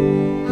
Música